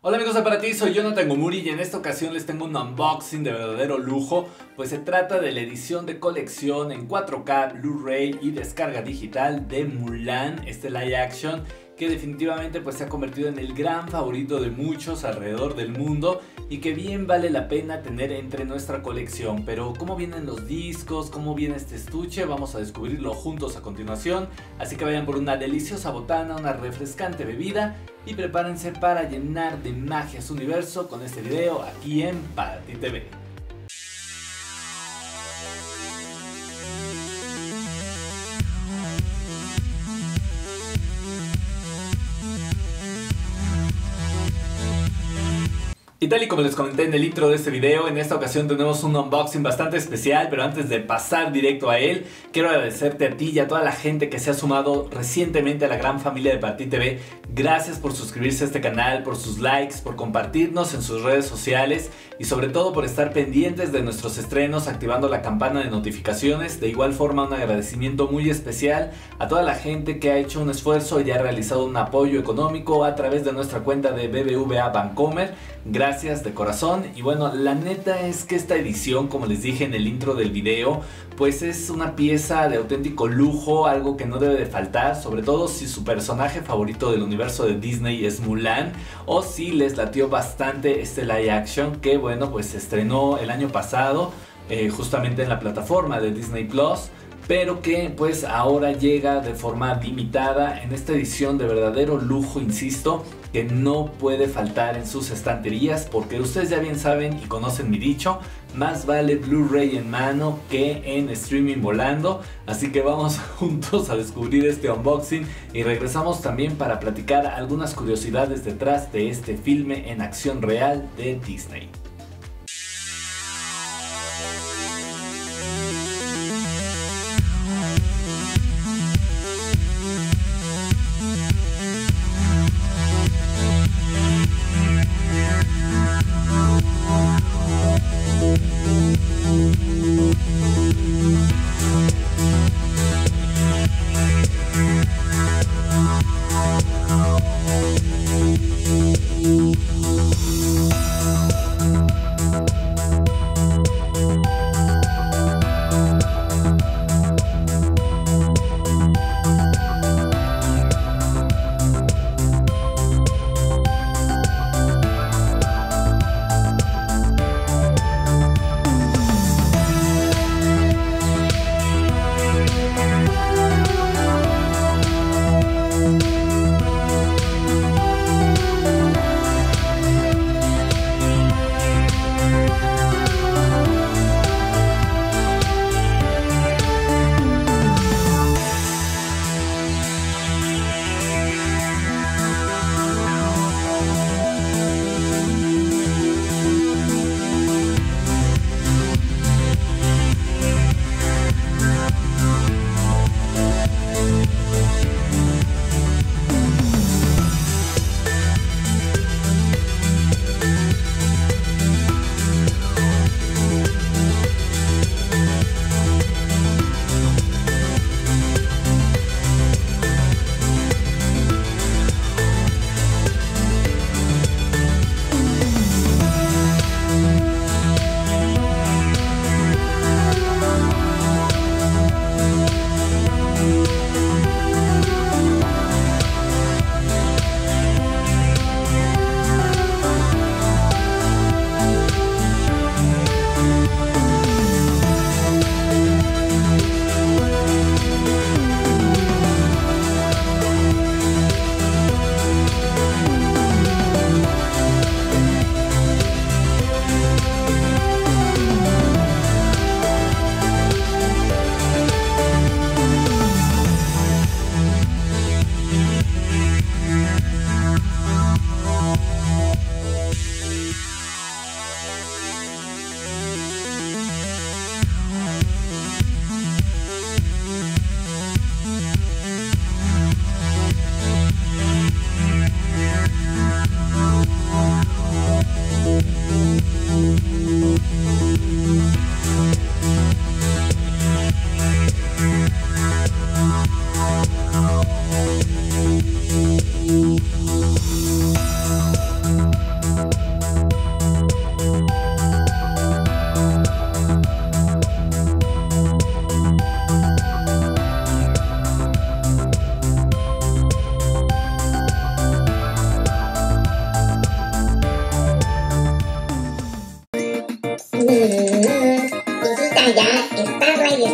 Hola amigos de para ti, soy Jonathan Gomuri y en esta ocasión les tengo un unboxing de verdadero lujo, pues se trata de la edición de colección en 4K, Blu-ray y descarga digital de Mulan, este live action que definitivamente pues se ha convertido en el gran favorito de muchos alrededor del mundo y que bien vale la pena tener entre nuestra colección. Pero cómo vienen los discos, cómo viene este estuche, vamos a descubrirlo juntos a continuación. Así que vayan por una deliciosa botana, una refrescante bebida y prepárense para llenar de magia su universo con este video aquí en Para Ti TV. Y tal y como les comenté en el intro de este video, en esta ocasión tenemos un unboxing bastante especial, pero antes de pasar directo a él, quiero agradecerte a ti y a toda la gente que se ha sumado recientemente a la gran familia de Parti TV. Gracias por suscribirse a este canal, por sus likes, por compartirnos en sus redes sociales y sobre todo por estar pendientes de nuestros estrenos, activando la campana de notificaciones. De igual forma, un agradecimiento muy especial a toda la gente que ha hecho un esfuerzo y ha realizado un apoyo económico a través de nuestra cuenta de BBVA Bancomer. Gracias de corazón. Y bueno, la neta es que esta edición, como les dije en el intro del video, pues es una pieza de auténtico lujo, algo que no debe de faltar, sobre todo si su personaje favorito del universo de Disney es Mulan o si les latió bastante este live action que bueno, pues se estrenó el año pasado eh, justamente en la plataforma de Disney Plus pero que pues ahora llega de forma limitada en esta edición de verdadero lujo, insisto, que no puede faltar en sus estanterías porque ustedes ya bien saben y conocen mi dicho, más vale Blu-ray en mano que en streaming volando, así que vamos juntos a descubrir este unboxing y regresamos también para platicar algunas curiosidades detrás de este filme en acción real de Disney.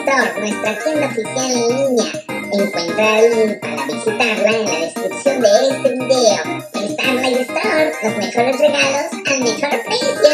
Nuestra tienda oficial en línea. Encuentra el link para visitarla en la descripción de este video. Starlight Store, los mejores regalos al mejor precio.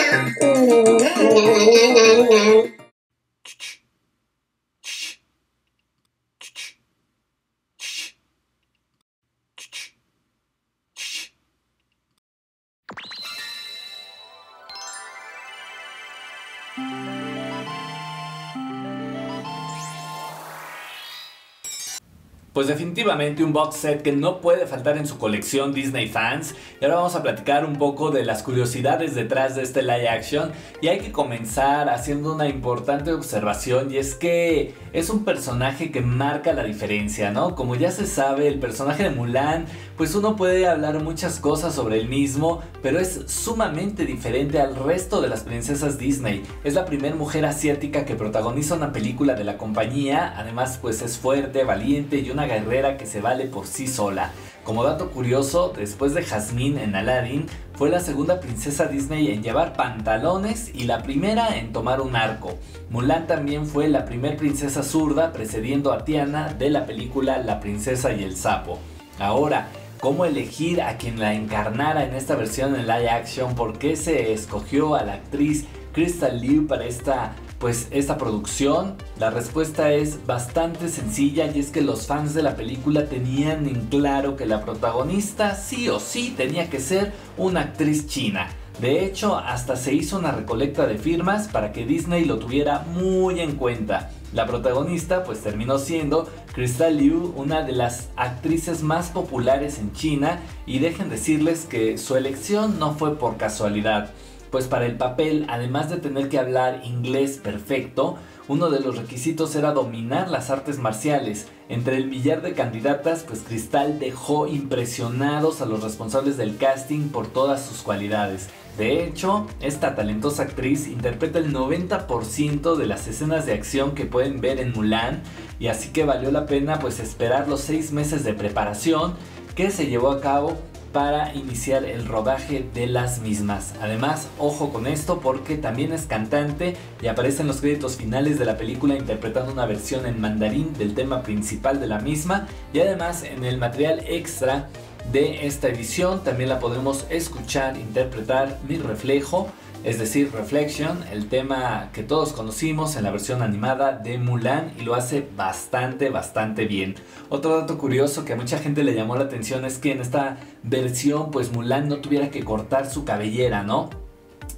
Pues definitivamente un box set que no puede faltar en su colección Disney fans. Y ahora vamos a platicar un poco de las curiosidades detrás de este live action. Y hay que comenzar haciendo una importante observación y es que es un personaje que marca la diferencia, ¿no? Como ya se sabe, el personaje de Mulan, pues uno puede hablar muchas cosas sobre el mismo, pero es sumamente diferente al resto de las princesas Disney. Es la primera mujer asiática que protagoniza una película de la compañía, además pues es fuerte, valiente y una guerrera que se vale por sí sola. Como dato curioso, después de Jasmine en Aladdin, fue la segunda princesa Disney en llevar pantalones y la primera en tomar un arco. Mulan también fue la primera princesa zurda precediendo a Tiana de la película La princesa y el sapo. Ahora, ¿cómo elegir a quien la encarnara en esta versión en live action? ¿Por qué se escogió a la actriz Crystal Liu para esta pues esta producción? La respuesta es bastante sencilla y es que los fans de la película tenían en claro que la protagonista sí o sí tenía que ser una actriz china. De hecho, hasta se hizo una recolecta de firmas para que Disney lo tuviera muy en cuenta. La protagonista pues terminó siendo Crystal Liu, una de las actrices más populares en China y dejen decirles que su elección no fue por casualidad pues para el papel, además de tener que hablar inglés perfecto, uno de los requisitos era dominar las artes marciales. Entre el millar de candidatas, pues Cristal dejó impresionados a los responsables del casting por todas sus cualidades. De hecho, esta talentosa actriz interpreta el 90% de las escenas de acción que pueden ver en Mulan y así que valió la pena pues esperar los 6 meses de preparación que se llevó a cabo para iniciar el rodaje de las mismas. Además, ojo con esto porque también es cantante y aparece en los créditos finales de la película interpretando una versión en mandarín del tema principal de la misma y además en el material extra de esta edición también la podemos escuchar interpretar Mi reflejo es decir, Reflection, el tema que todos conocimos en la versión animada de Mulan y lo hace bastante, bastante bien. Otro dato curioso que a mucha gente le llamó la atención es que en esta versión pues Mulan no tuviera que cortar su cabellera, ¿no?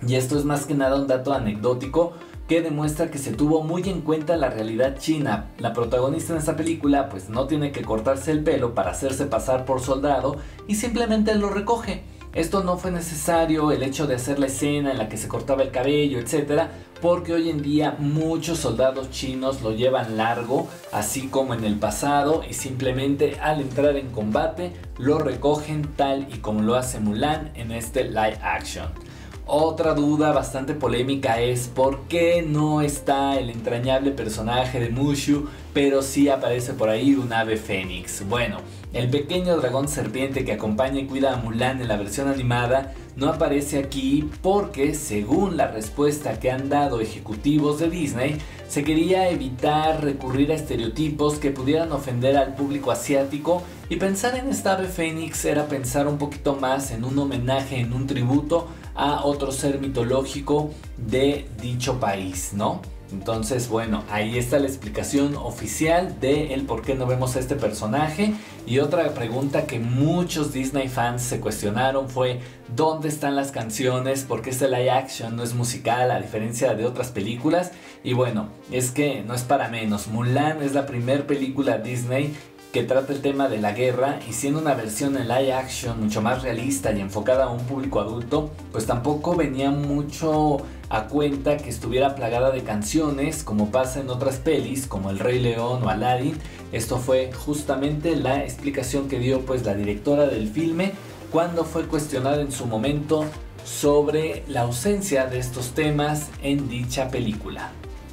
Y esto es más que nada un dato anecdótico que demuestra que se tuvo muy en cuenta la realidad china. La protagonista en esta película pues no tiene que cortarse el pelo para hacerse pasar por soldado y simplemente lo recoge. Esto no fue necesario, el hecho de hacer la escena en la que se cortaba el cabello, etc. Porque hoy en día muchos soldados chinos lo llevan largo, así como en el pasado, y simplemente al entrar en combate lo recogen tal y como lo hace Mulan en este live action. Otra duda bastante polémica es por qué no está el entrañable personaje de Mushu, pero sí aparece por ahí un ave fénix. Bueno, el pequeño dragón serpiente que acompaña y cuida a Mulan en la versión animada no aparece aquí porque, según la respuesta que han dado ejecutivos de Disney, se quería evitar recurrir a estereotipos que pudieran ofender al público asiático y pensar en esta ave fénix era pensar un poquito más en un homenaje, en un tributo a otro ser mitológico de dicho país, ¿no? Entonces, bueno, ahí está la explicación oficial de el por qué no vemos a este personaje. Y otra pregunta que muchos Disney fans se cuestionaron fue ¿dónde están las canciones? ¿Por qué este live action no es musical a diferencia de otras películas? Y bueno, es que no es para menos. Mulan es la primera película Disney que trata el tema de la guerra y siendo una versión en live action mucho más realista y enfocada a un público adulto, pues tampoco venía mucho a cuenta que estuviera plagada de canciones como pasa en otras pelis como El Rey León o Aladdin. Esto fue justamente la explicación que dio pues la directora del filme cuando fue cuestionada en su momento sobre la ausencia de estos temas en dicha película.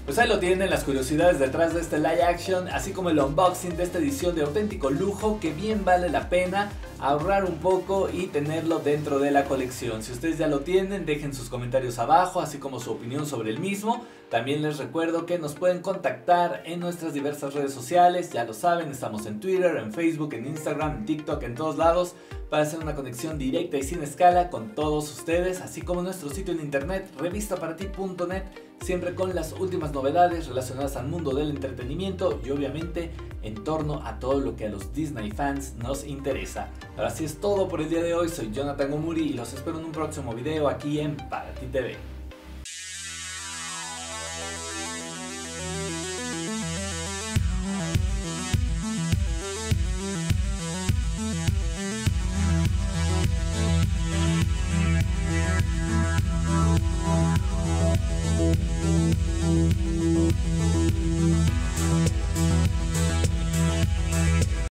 Pues ahí lo tienen las curiosidades detrás de este live action, así como el unboxing de esta edición de auténtico lujo que bien vale la pena. Ahorrar un poco y tenerlo dentro de la colección. Si ustedes ya lo tienen, dejen sus comentarios abajo, así como su opinión sobre el mismo. También les recuerdo que nos pueden contactar en nuestras diversas redes sociales, ya lo saben, estamos en Twitter, en Facebook, en Instagram, en TikTok, en todos lados, para hacer una conexión directa y sin escala con todos ustedes, así como nuestro sitio en internet, revistaparati.net, siempre con las últimas novedades relacionadas al mundo del entretenimiento y obviamente en torno a todo lo que a los Disney fans nos interesa. Ahora sí es todo por el día de hoy, soy Jonathan Omuri y los espero en un próximo video aquí en Para TV.